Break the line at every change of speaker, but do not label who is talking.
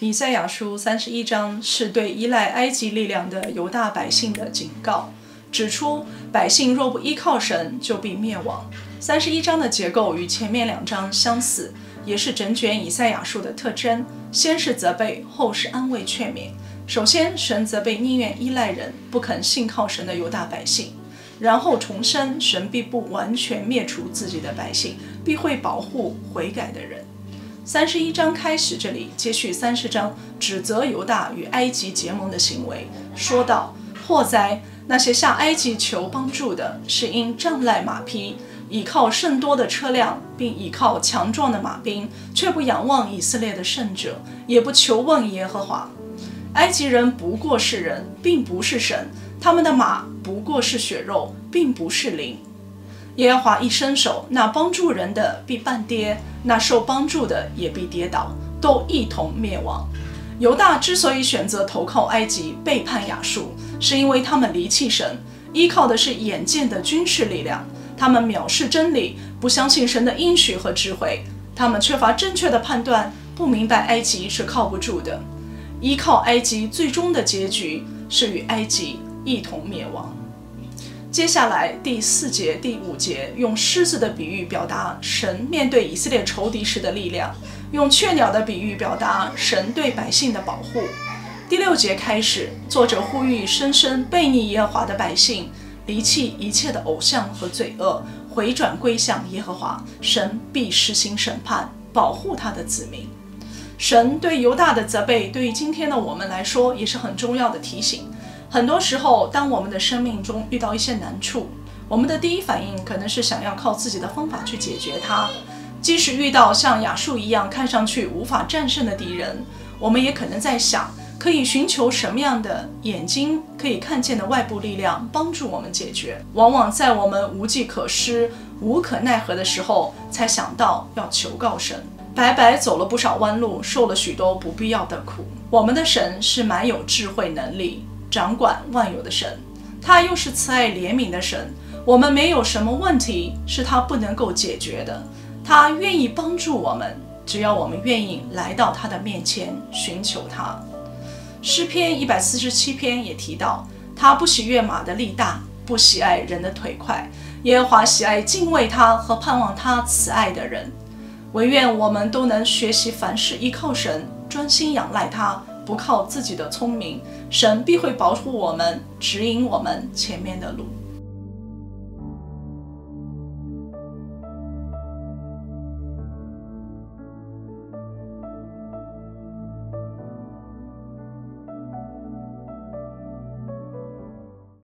以赛亚书三十一章是对依赖埃及力量的犹大百姓的警告，指出百姓若不依靠神，就必灭亡。三十一章的结构与前面两章相似，也是整卷以赛亚书的特征。先是责备，后是安慰劝勉。首先，神责备宁愿依赖人、不肯信靠神的犹大百姓；然后重申，神必不完全灭除自己的百姓，必会保护悔改的人。三十一章开始，这里接续三十章，指责犹大与埃及结盟的行为，说道：“祸哉！那些向埃及求帮助的，是因仗赖马匹，倚靠甚多的车辆，并倚靠强壮的马兵，却不仰望以色列的圣者，也不求问耶和华。埃及人不过是人，并不是神；他们的马不过是血肉，并不是灵。”耶和华一伸手，那帮助人的必半跌，那受帮助的也必跌倒，都一同灭亡。犹大之所以选择投靠埃及，背叛亚述，是因为他们离弃神，依靠的是眼见的军事力量。他们藐视真理，不相信神的应许和智慧。他们缺乏正确的判断，不明白埃及是靠不住的。依靠埃及，最终的结局是与埃及一同灭亡。接下来第四节、第五节用狮子的比喻表达神面对以色列仇敌时的力量，用雀鸟的比喻表达神对百姓的保护。第六节开始，作者呼吁深深背逆耶和华的百姓离弃一切的偶像和罪恶，回转归向耶和华，神必施行审判，保护他的子民。神对犹大的责备，对于今天的我们来说也是很重要的提醒。很多时候，当我们的生命中遇到一些难处，我们的第一反应可能是想要靠自己的方法去解决它。即使遇到像亚述一样看上去无法战胜的敌人，我们也可能在想，可以寻求什么样的眼睛可以看见的外部力量帮助我们解决。往往在我们无计可施、无可奈何的时候，才想到要求告神，白白走了不少弯路，受了许多不必要的苦。我们的神是蛮有智慧能力。掌管万有的神，他又是慈爱怜悯的神。我们没有什么问题是他不能够解决的，他愿意帮助我们，只要我们愿意来到他的面前寻求他。诗篇一百四十七篇也提到，他不喜悦马的力大，不喜爱人的腿快。耶和华喜爱敬畏他和盼望他慈爱的人。唯愿我们都能学习凡事依靠神，专心仰赖他。不靠自己的聪明，神必会保护我们，指引我们前面的路。